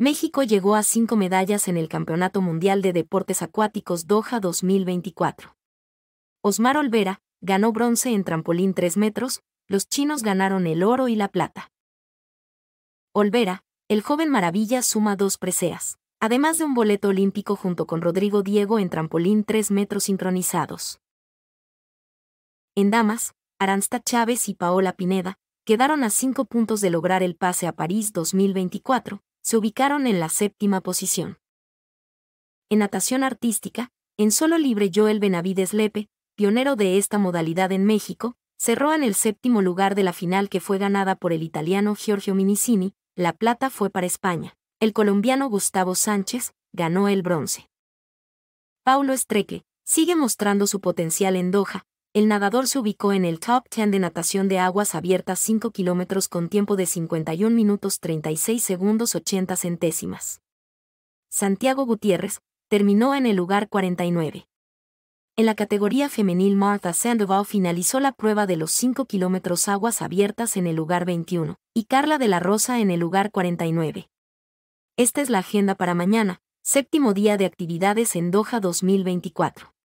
México llegó a cinco medallas en el Campeonato Mundial de Deportes Acuáticos Doha 2024. Osmar Olvera ganó bronce en trampolín 3 metros, los chinos ganaron el oro y la plata. Olvera, el joven maravilla suma dos preseas, además de un boleto olímpico junto con Rodrigo Diego en trampolín 3 metros sincronizados. En damas, Aransta Chávez y Paola Pineda quedaron a cinco puntos de lograr el pase a París 2024, se ubicaron en la séptima posición. En natación artística, en solo libre Joel Benavides Lepe, pionero de esta modalidad en México, cerró en el séptimo lugar de la final que fue ganada por el italiano Giorgio Minicini, la plata fue para España. El colombiano Gustavo Sánchez ganó el bronce. Paulo Estreque sigue mostrando su potencial en Doha, el nadador se ubicó en el top 10 de natación de aguas abiertas 5 kilómetros con tiempo de 51 minutos 36 segundos 80 centésimas. Santiago Gutiérrez terminó en el lugar 49. En la categoría femenil Martha Sandoval finalizó la prueba de los 5 kilómetros aguas abiertas en el lugar 21, y Carla de la Rosa en el lugar 49. Esta es la agenda para mañana, séptimo día de actividades en Doha 2024.